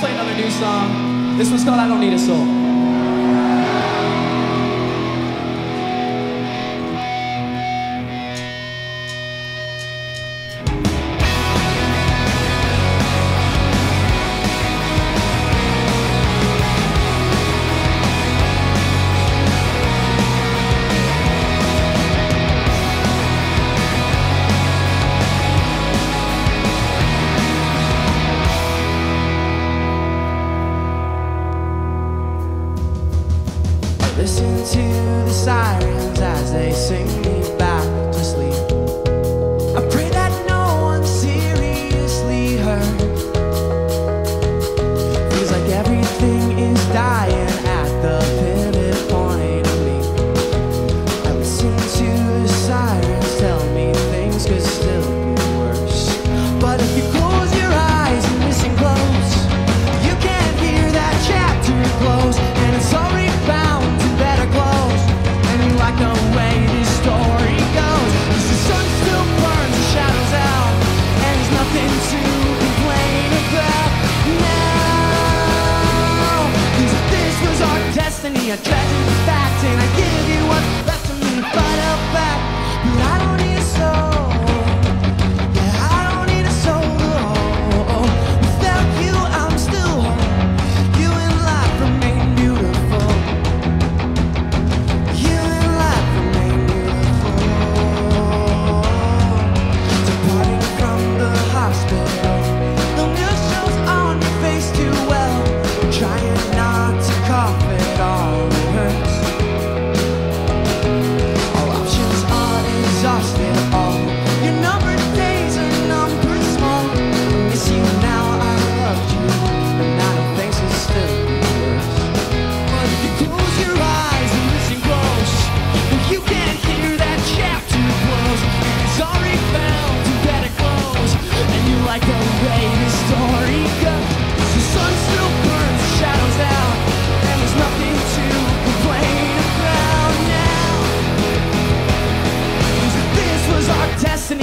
play another new song. This one's called I Don't Need a Soul. To the sirens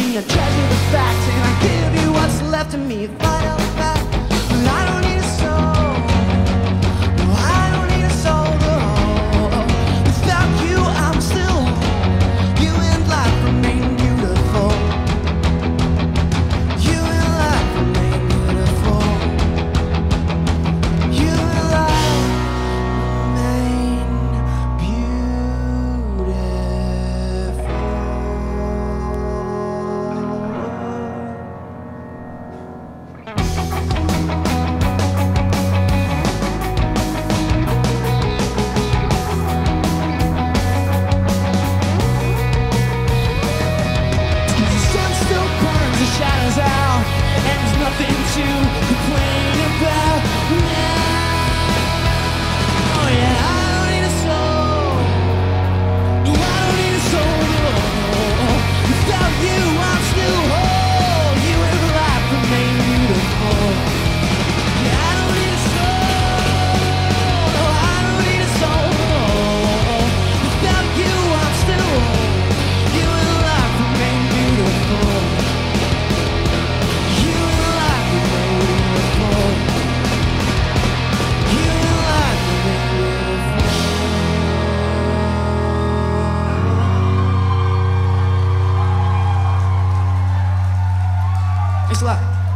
me a tragic facts, and I give you what's left of me. Thanks a lot.